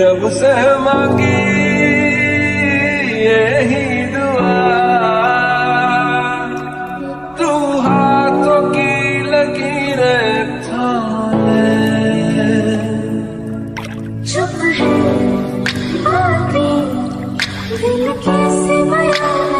रब से मांगी यही दुआ। तू हाथों की लगी रे थाने चुप है आगे दिल कैसे बयान